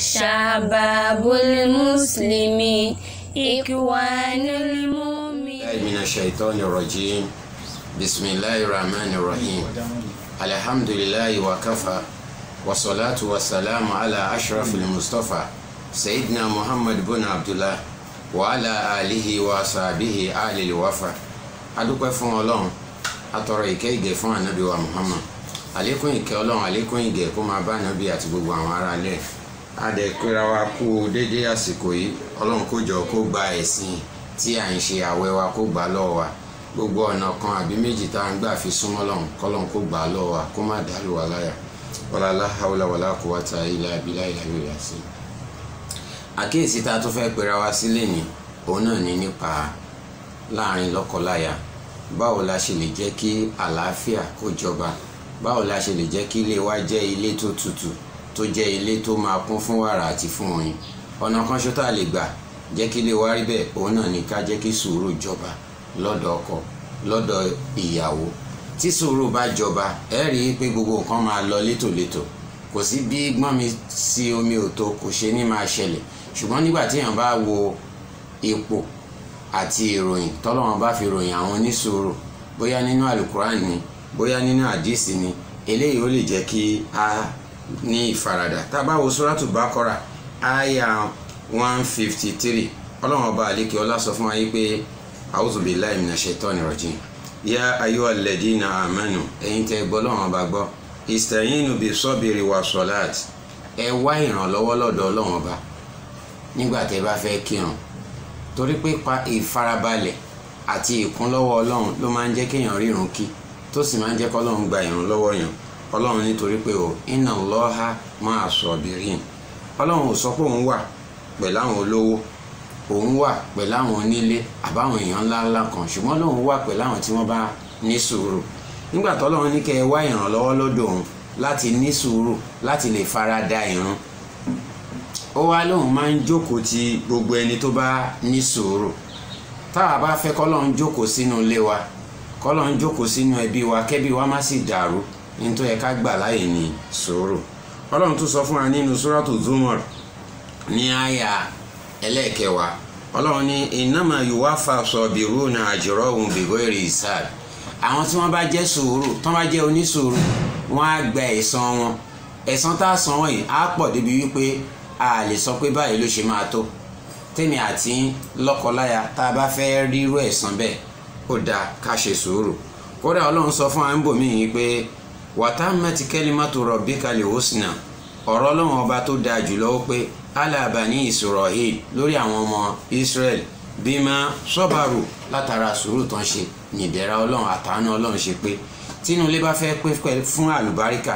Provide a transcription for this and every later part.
شباب المسلمين إخوان المؤمنين من الشيطان الرجيم بسم الله الرحمن الرحيم الحمد لله وكفى والصلاة والسلام على أشرف المصطفى سيدنا محمد بن عبد الله وعلى آله وصحبه آل الوفا adúpẹ́ fún ọlọ́run atọrọ ìkẹ́ ìgẹ̀ fún ànábì wa muhammad àlékún ìkẹ́ ọlọ́run àlékún ìgẹ̀ kó máa bá ànábì àti gbogbo àwọn ará ilé adẹ̀pẹ́ra wa kú dédé àsìkò yìí. Ọlọ́run kó jọ kó gba ẹ̀sìn tí à ń ṣe àwẹ̀ wa kó gbà lọ́wọ́ wa. Gbogbo ọ̀nà kan àbí méjì tá à ń gbà fi súnmọ́ lọ́run kọ́lọ́run kó gbà lọ́wọ́ wa kó má dàlú wa láyà. Wàlálà haúlà wàlá quwwata illa billahi ìlàyé rẹ̀ sí. àkíyèsí tá a tún fẹ́ pera wa sílẹ̀ ní òun náà ní nípa láàárín lọ́kọláya. Báwo la ṣe lè jẹ́ kí àlàáfíà kó jọba? Báwo la ṣe lè jẹ́ kí ilé wa jẹ́ ilé tó tutù tó jẹ́ ilé tó máa kún fún wàrà àti fún oyin. Ọ̀nà kan ṣó tá a lè gbà jẹ́ kí ilé wa rí bẹ́ẹ̀ òun náà ní ká jẹ́ kí sùúrù jọba lọ́dọ̀ ọkọ lọ́dọ̀ ìyàwó. Tí sùúrù bá jọba ẹ rí i pé gbogbo nǹkan máa lọ létòlétò. Kò sí bí gbọ́n mi sí omi òtó kò ṣe ní máa ṣẹlẹ̀. Ṣùgbọ́n nígbà tí èèyàn bá wo ipò àti ìròyìn tọ́lọ́wọ́n bá fi ròyìn àwọn onísùúrù bóyá nínú alukuran ni bóyá nínú àdìsí ni eléyìí ó lè jẹ́ kí a ní ìfaradà. Tá a bá wo suratu fifty three ọlọ́wọ́n ọba àlékè ọlá sọ fún wa yìí pé a'udhu billahi minash shaitani rajim. Ya ayyuhal ladina amanu ẹ̀yin tẹ́ gbọ́ lọ́wọ́n ọba gbọ́ ista'inu bis-sabri was-salat ẹ wá ìrànlọ́wọ́ lọ́dọ̀ ọlọ́wọ́n ọba nígbà tẹ́ bá fẹ́ kírun. Torí pé ìfarabalẹ̀ àti ìkúnlọ́wọ́ ọlọ́run ló máa ń jẹ́ kéèyàn rírun kí tó sì máa ń jẹ́ kọ́lọ́run gba ìrun yàn ọlọ́run nítorí pé o inna Allaha ma'a sabirin. Ọlọ́run ò sọ pé òun wà pẹ̀lú àwọn olówó òun wà pẹ̀lú àwọn onílé àbáwọn èèyàn ńláńlá kan ṣùgbọ́n lóun wà pẹ̀lú àwọn tí wọ́n bá ní sùúrù. Nígbà tọ́lọ́run ní kẹ́ ẹ wá ìrànlọ́wọ́ lọ́dọ̀ òun láti ní sùúrù láti lè fara da ìrun ó wá lóun máa ń jókòó ti gbogbo ẹni tó bá ní sùúrù. Táwa bá fẹ́ kọ́lọ́n jókòó sínú ilé wa kọ́lọ́n jókòó sínú ẹbí wa kẹ́bí wa má sì dàrú ní tó yẹ ká gbà láàyè ní sùúrù. Ọlọ́run tún sọ fún wa nínú suratu Zumar ní àyà ẹlẹ́ẹ̀kẹwàá. Ọlọ́run ní innama yuwaffa sabiruna ajrahum bighairi hisab. Àwọn tí wọ́n bá jẹ́ sùúrù tí wọ́n bá jẹ́ onísùúrù wọ́n á gba ẹ̀san wọn. Ẹ̀san tá a san wọ̀nyí á pọ̀ débi wípé a lè sọ pé báyìí ló ṣe máa tó. Tèmi àti lọ́kọláya tá a bá fẹ́ rírú ẹ̀san bẹ́ẹ̀ ó dáa ká ṣe sùúrù. Kódà ọlọ́run sọ fún mi yìí pé wàtámẹ́tì kalimatu rabbika li husna ọ̀rọ̀ ọlọ́run ọba tó dáa jùlọ ó pé ala bani Israel lórí àwọn ọmọ Israel bímọ sọ́bàrù látara sùúrù tán ṣe nìdẹ̀ra ọlọ́run àtàánú ọlọ́run ṣe pé tínú bá fẹ́ pé fún àlùbáríkà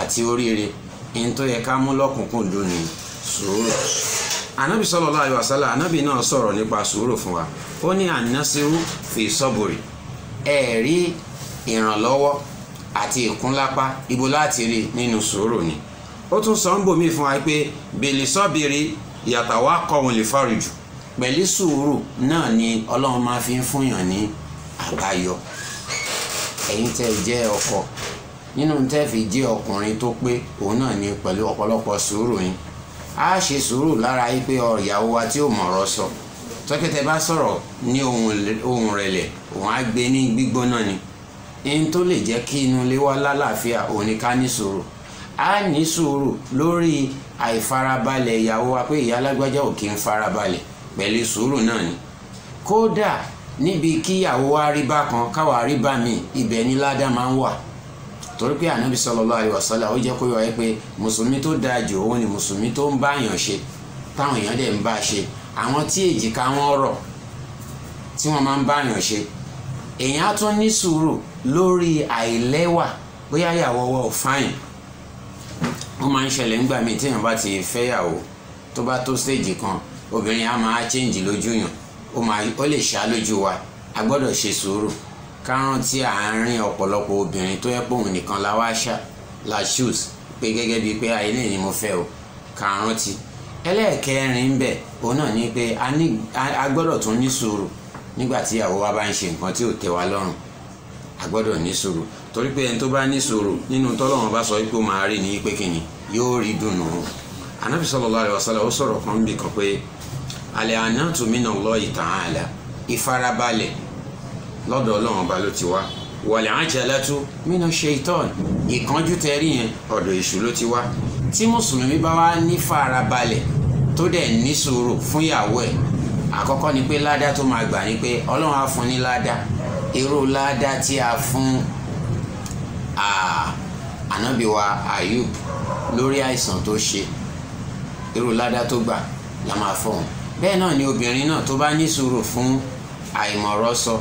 àti oríire ní tó yẹ ká mú lọ́kùnkúndùn ni. Sùúrù. Anabi sallallahu alaihi wasallam anabi náà sọ̀rọ̀ nípa sùúrù fún wa. Ó ní ànásírú fi sọ́bùrì ẹ rí ìrànlọ́wọ́ àti ìkúnlápá. Ibo láti rí nínú sùúrù ni. Ó tún sọ ń bòmí fún wa pé bèlè sọ́bìrì yàtọ̀ wá kọ̀wọ̀n lè fárujù. Pẹ̀lú sùúrù náà ni ọlọ́run máa fi ń fúnyàn ní àbáyọ. Ẹ̀yin tẹ́ jẹ́ ọkọ nínú tẹ́ fi jẹ́ ọkùnrin tó pé òun náà ni pẹ̀lú ọ̀pọ̀lọpọ̀ sùúrù yín. A ṣe sùúrù lára yìí pé ìyàwó wa tí ò mọ̀rọ̀ sọ. Tọ́kẹ́tẹ́ bá sọ̀rọ̀ ní ohun rẹ̀lẹ̀ òun á gbé ní gbígbóná ni ẹni tó lè jẹ́ kí inú ilé wa lálàáfíà òun ni ká ní sùúrù. A ní sùúrù lórí àìfarabalẹ̀ ìyàwó wa pé ìyá alágbájá ò kí ń farabalẹ̀ pẹ̀lú sùúrù náà ni. Kódà níbi kíyàwó wa rí bákan káwa rí bá mi ibẹ̀ ni ládàá máa ń wà. Torí pé ànábi sallallahu alaihi wasallam ó jẹ́ kó yọ ẹ́ pé mùsùlùmí tó dáa jù òun ni mùsùlùmí tó ń báyàn ṣe táwọn èèyàn dẹ̀ ń bá ṣe. Àwọn tí èjìká wọn rọ̀ tí wọ́n máa ń báyàn ṣe èèyàn á tún ní sùúrù lórí àìlẹ́wà bóyá ìyàwó ọwọ́ ò fáyìn ó máa ń ṣẹlẹ̀ ńgbà míì tí èèyàn bá ti fẹ́yàwó tó bá tó stéèjì kan obìnrin á máa change lójú yàn ó lè ṣá lójú wa. A gbọ́dọ̀ ṣe sùúrù. Káràntì àárín ọ̀pọ̀lọpọ̀ obìnrin tó yẹ pé òun nìkan la wá ṣá la shoes pé gẹ́gẹ́ bíi pé ayé ni mo fẹ́ o. Káràntì ẹlẹ́ẹ̀kẹrin ń bẹ̀ òun náà ni pé a gbọ́dọ̀ tún ní sùúrù nígbà tí ìyàwó wa bá ń ṣe nǹkan tí ò tẹ́ wa lọ́rùn a gbọ́dọ̀ ní sùúrù. Torí pé ẹni tó bá ní sùúrù nínú tọ́lọ́run bá sọ pé ó máa rí ní pé kìnnì yóò rí dùnú anabi sallallahu alaihi wasallam ó sọ̀rọ̀ kan bí kan pé al-anatu minallahi ta'ala. Ìfarabalẹ̀ lọ́dọ̀ ọlọ́run ọba ló ti wá. Wal-ajalatu mina shaitan ìkánjú tẹ́rí yẹn ọ̀dọ̀ èṣù ló ti wá. Tí mùsùlùmí bá wá ní farabalẹ̀ tó dẹ̀ ní sùúrù fún ẹ̀ àkọ́kọ́ ni pé ládá tó máa gbà ni pé ọlọ́run á fún ní ládá. Irú ládá tí a fún ànábì wa Ayub lórí àìsàn tó ṣe irú ládá tó gbà la máa fọ̀hún bẹ́ẹ̀ náà ni obìnrin náà tó bá ní fún àìmọ̀rọ̀sọ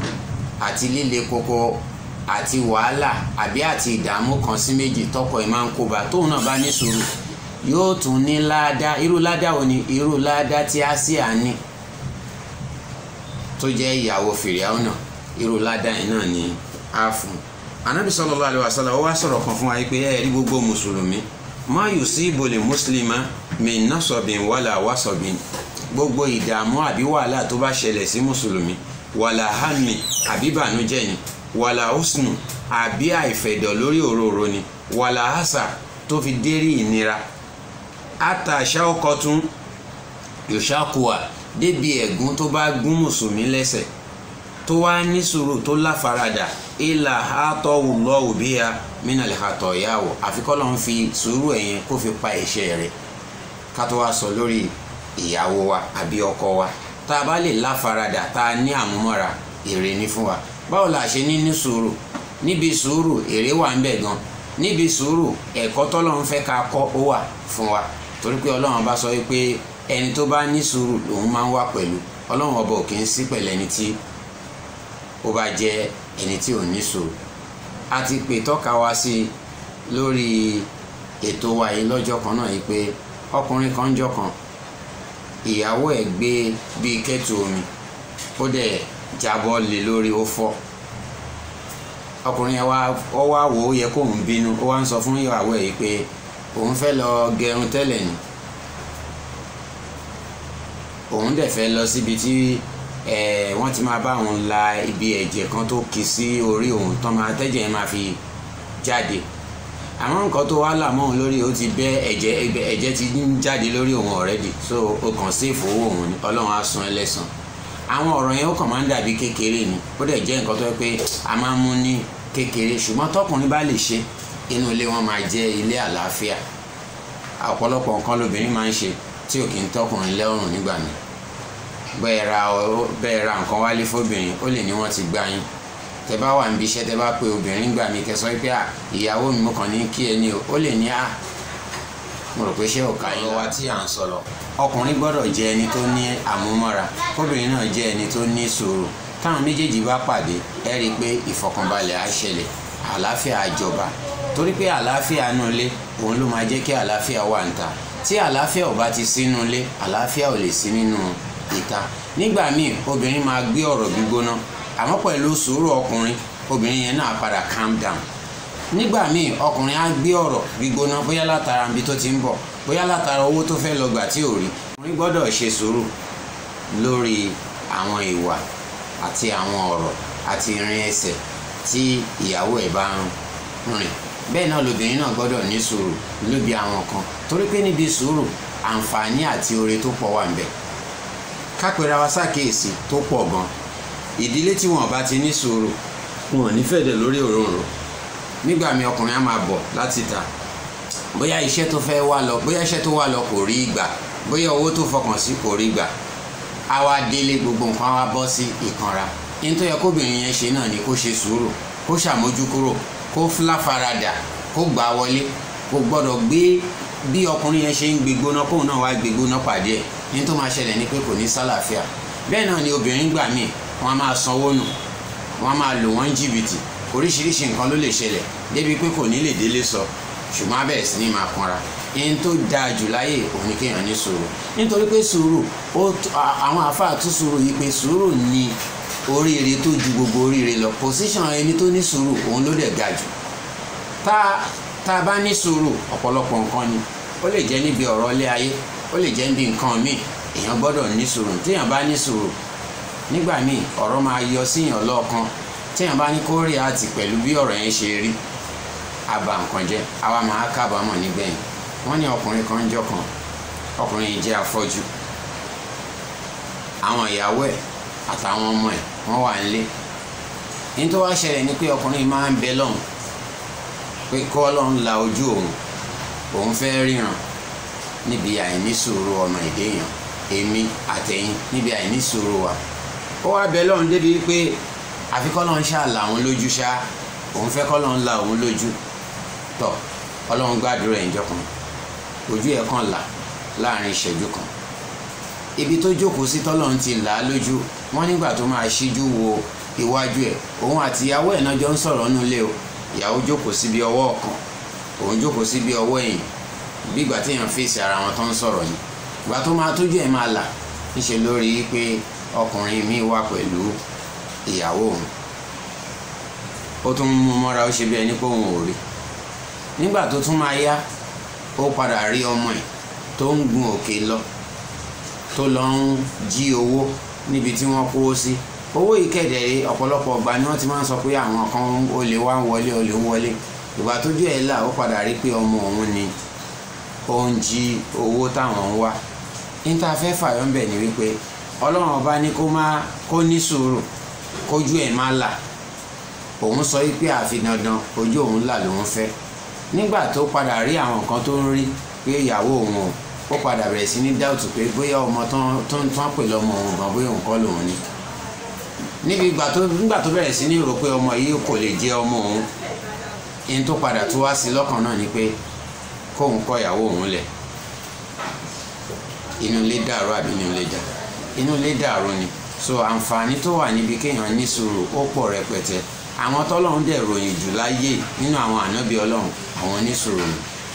àti líle koko àti wàhálà àbí àti ìdààmú kan sí méjì tọkọ ẹ̀ máa ń kóbá tóun náà bá ní yóò tún ní ládá. Irú ládá wo ni? Irú ládá tí a sì à ní tó jẹ́ ìyàwó fìrìhàn náà irú ládá yìí náà ni a fún. Anabi sallallahu alaihi wasallam ó wá sọ̀rọ̀ kan fún wa pé ẹ rí gbogbo mùsùlùmí má yusibu li muslima min nasabin wala wasabin. Gbogbo ìdààmú àbí wàhálà tó bá ṣẹlẹ̀ sí mùsùlùmí wàlà hàmì àbí bànújẹ́ ni wàlà húsnù àbí àìfẹ̀dọ̀ lórí òróró ni wàlà àṣà tó fi dérí ìnira. Àtàṣà ọkọ̀ tún yòṣàkùwà débi ẹ̀gún tó bá gún mùsùlùmí lẹ́sẹ̀ tó wá ní sùúrù tó láfaradà ìlà àtọ̀wù lọ́wù bí a mínàlẹ̀ àtọ̀ ìyàwó. Àfikọ́lọ́ ń fi sùúrù ẹ̀yẹn kó fi pa ẹ̀ṣẹ̀ rẹ̀. Ká tó wá sọ lórí ìyàwó wa àbí ọkọ wa. Tá a bá lè láfaradà tá a ní àmúmọ́ra èrè ní fún wa. Báwo la ṣe ní ní sùúrù? Níbi sùúrù èrè wà ń bẹ gan. Níbi sùúrù ẹ̀kọ́ tọ́lọ́run fẹ́ ká kọ́ ó wà fún wa. Torí pé ọlọ́run bá sọ wípé ẹni tó bá ní sùúrù lòun máa ń wà pẹ̀lú. Ọlọ́run ọba ò kì í sí pẹ̀lú ẹni tí ó bá jẹ́ ẹni tí ò ní sùúrù. A ti pè tọ́ka wa sí lórí ètò wa yìí lọ́jọ́ kan náà yìí pé ọkùnrin kan jọ́ kan ìyàwó ẹ̀ gbé bíi kẹ́tù omi ó dẹ̀ jábọ́ lé lórí ó fọ́. Ọkùnrin yẹn wá ó wá wò ó yẹ kóun bínú ó wá ń sọ fún ìyàwó ẹ̀ yìí pé òun fẹ́ lọ gẹrun tẹ́lẹ̀ ni òun dẹ̀ fẹ́ lọ síbi tí wọ́n ti máa bá òun la ibi ẹ̀jẹ̀ kan tó kì sí orí òun tán máa tẹ́jẹ̀ yẹn máa fi jáde. Àmọ́ nǹkan tó wá là mọ́ òun lórí ó ti bẹ́ ẹ̀jẹ̀ ẹ̀jẹ̀ ti ń jáde lórí òun already so ó kàn sí ìfowó òun ni ọlọ́run á san ẹlẹ́san àwọn ọ̀rọ̀ yẹn ó kàn máa ń dàbí kékeré ni ó dẹ̀ jẹ́ nǹkan tó yẹ pé a máa ń mú ní kékeré ṣùgbọ́n tọkùnrin bá lè ṣe inú ilé wọn máa jẹ́ ilé àlàáfíà. Ọ̀pọ̀lọpọ̀ nǹkan lóbìnrin máa ń ṣe tí ò kì í tọkùnrin lẹ́rùn nígbà mi. Bẹ́ẹ̀ ra bẹ́ẹ̀ ra nǹkan wálé fóbìnrin ó lè ní wọ́n ti gbá yín. Tẹ bá wà níbi iṣẹ́ tẹ bá pe obìnrin gbà mí kẹ sọ pé à ìyàwó mi mo kàn ní kí ẹ ní o. Ó lè ní à mo rò pé ṣé ká yín. Lọ. wa tí à ń sọ lọ. ọkùnrin gbọ́dọ̀ jẹ́ ẹni tó ní àmúmọ́ra kóbìnrin náà jẹ́ ẹni tó ní sùúrù. Táwọn méjèèjì bá pàdé ẹ rí i pé ìfọ̀kànbalẹ̀ á ṣẹlẹ̀ àlàáfíà á jọba. Torí pé àlàáfíà ilé òun ló máa jẹ́ kí àlàáfíà wà níta tí àlàáfíà ò bá ti sínú ilé àlàáfíà ò lè sí nínú ìta. Nígbà míì obìnrin máa gbé ọ̀rọ̀ gbígbóná àmọ́ pẹ̀lú sùúrù ọkùnrin obìnrin yẹn náà padà calm down. Nígbà míì ọkùnrin á gbé ọ̀rọ̀ gbígbóná bóyá látara ibi tó ti ń bọ̀ bóyá látara owó tó fẹ́ lọ gbà tí ò rí. Ọkùnrin gbọ́dọ̀ ṣe sùúrù lórí àwọn ìwà àti àwọn ọ̀rọ̀ àti ìrìn ẹsẹ̀ tí ìyàwó ẹ̀ bá ń rìn bẹ́ẹ̀ náà lobìnrin náà gbọ́dọ̀ ní sùúrù lóbi àwọn kan torí pé níbi sùúrù àǹfààní àti oore tó pọ̀ wà ń bẹ̀ kápẹ́ra wa ṣàkíyèsí tó pọ̀ gan. Ìdílé tí wọn bá ti ní sùúrù wọn ò ní fẹ̀dẹ̀ lórí òróǹro. Nígbà míì ọkùnrin á máa bọ̀ láti ta bóyá iṣẹ́ tó fẹ́ wá lọ bóyá iṣẹ́ tó wá lọ kò rí gbà bóyá owó tó fọkàn sí kò rí gbà. Á wá délé gbogbo nǹkan á wá bọ́ sí ìkanra. Ní tó yẹ kóbìnrin yẹn ṣe náà ni kó ṣe sùúrù kó ṣàmójúkúrò kó láfaradà kó gbà wọlé kó gbọ́dọ̀ gbé bí ọkùnrin yẹn ṣe ń gbégbóná kóun náà wá gbégbóná pàdé ẹ̀. Ní tó máa ṣẹlẹ̀ ni pé kò ní sálàáfíà. Bẹ́ẹ̀ náà ni obìnrin gbà míì wọ́n á máa sanwó nù wọ́n á máa lò wọ́n jìbìtì. Oríṣiríṣi nǹkan ló lè ṣẹlẹ̀ débi pé kò ní lè délé sọ ṣùgbọ́n á bẹ̀rẹ̀ sí ní máa kanra. Ẹni tó dáa jù láyè òun ni kéèyàn ní sùúrù. Nítorí pé sùúrù àwọn àáfàá tú sùúrù yìí pé sùúrù ni oríire tó ju gbogbo oríire lọ. Pòsíṣàn ẹni tó ní sùúrù òun ló dẹ̀ ga jù. Tá tá a bá ní sùúrù ọ̀pọ̀lọpọ̀ nǹkan ni. Ó lè jẹ́ níbi ọ̀rọ̀ ilé ayé ó lè jẹ́ níbi nǹkan míì èèyàn gbọ́dọ̀ ní sùúrù. Téèyàn bá ní sùúrù nígbà míì ọ̀rọ̀ máa yọ síyàn lọ́ọ̀kan. Téèyàn bá ní kó rí àti pẹ̀lú bí ọ̀rọ̀ yẹn ṣe rí àbá nǹkan jẹ́. Àwa máa kábàámọ̀ nígbẹ̀yìn wọ́n ní ọkùnrin kan jọ kan ọkùnrin yìí jẹ́ afọ́jú. Àwọn ìyàwó ẹ̀ àtàwọn ọmọ ẹ̀ wọ́n wà nílé. Ní tó wá ṣẹlẹ̀ ni pé ọkùnrin máa ń bẹ lọ́hùn pé kọ́ ọlọ́run la ojú òun òun fẹ́ ríran níbi àìní sùúrù ọmọ ìdéèyàn èmi àtẹ̀yìn níbi àìní sùúrù wa. Ó wá bẹ lọ́hùn débi pé àfi kọ́lọ́run ṣáà là òun lójú ṣá òun fẹ́ kọ́lọ́run la òun lójú. Tọ̀ ọlọ́run gbàdúrà ẹ̀ ńjọ́ kan ojú ẹ̀ kàn là láàárín ìṣẹ́jú kan ibi tó jókòó sí tọ́lọ́run ti là á lójú wọ́n nígbà tó máa ṣíjú wo iwájú ẹ̀. Òun àti ìyàwó ẹ̀ náà jọ ń sọ̀rọ̀ nílé o. Ìyàwó jókòó síbi ọwọ́ ọ̀kan òun jókòó síbi ọwọ́ ẹ̀yìn. Bí ìgbà téèyàn fèsì ara wọn tó ń sọ̀rọ̀ ni. Ìgbà tó máa tójú ẹ̀ máa là níṣẹ́ lórí pé ọkùnrin mi wà pẹ̀lú ìyàwó òun. Ó tún mú mọ́ra ó ṣe bí ẹni pé òun ò rí. Nígbà tó tún máa yá ó padà rí ọmọ ẹ̀ tó ń gun òkè lọ tó lọ ń jí owó níbi tí wọ́n kówó sí. Owó ìkẹ̀dẹ̀ ọ̀pọ̀lọpọ̀ ọgbà ni wọ́n ti máa ń sọ pé àwọn kan olè wá ń wọlé olè ń wọlé. Ìgbà tójú ẹ̀ là ó padà rí pé ọmọ òun ni ó ń jí owó táwọn ń wá. Níta fẹ́ fàyọ́ ń bẹ̀ ni wípé ọlọ́run ọba ní kó má kó ní sùúrù kójú ẹ̀ má là. Òun sọ wípé àfi dandan ojú òun là lòun fẹ́. Nígbà tó padà rí àwọn nǹkan tó ń rí pé ìyàwó òun o ó padà bẹ̀rẹ̀ sí ní dáùtù pé bóyá ọmọ tó ń tán pè lọ́mọ òun gan bóyá òun kọ́ lòun ni. Níbi ìgbà tó nígbà tó bẹ̀rẹ̀ sí ní rò pé ọmọ yìí kò lè jẹ́ ọmọ òun ihun tó padà tó wá sí lọ́kàn náà ni pé kóun kọ́ ìyàwó òun lẹ̀. Inú ilé dàrú àbí inú ilé dà inú ilé dàrú ni. So àǹfààní tó wà níbi kéèyàn ní sùúrù ó pọ̀ rẹpẹtẹ. Àwọn tọ́lọ́run dẹ̀ ròyìn jù láyé nínú àwọn ànábì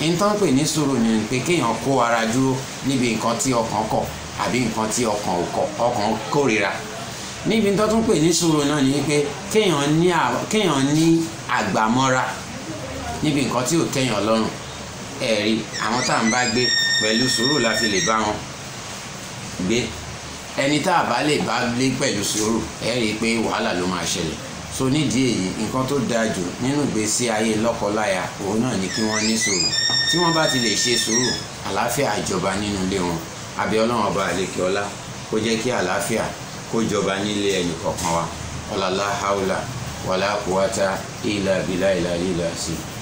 nǹkan pè ní sùúrù ni pé kéèyàn kó ara dúró níbi nǹkan tí ọkàn kọ̀ àbí nǹkan tí ọkàn ò kọ̀ ọkàn kórìíra. Níbi tó tún pè ní sùúrù náà ni pé kéèyàn ní àgbàmọ́ra níbi nǹkan tí ò tẹ̀yàn lọ́rùn. Ẹ̀rí àwọn tá à ń bá gbé pẹ̀lú sùúrù la fi lè bá wọn gbé. Ẹni tá a bá lè bá lé pẹ̀lú sùúrù ẹ rí i pé wàhálà ló máa ṣẹlẹ̀ so nídìí èyí nǹkan tó dáa jù nínú ìgbésí ayé lọ́kọláya òun náà ni kí wọ́n ní sùúrù. Tí wọ́n bá ti lè ṣe sùúrù àlàáfíà ìjọba nínú ilé wọn. Àbí ọlọ́run ọba àlekè ọlá kó jẹ́ kí àlàáfíà kó jọba nílé ẹnì kọ̀ọ̀kan wa. Ọ̀làlá haúlà wàlá kùwátà ìlà bìlà ìlà lílà sí i.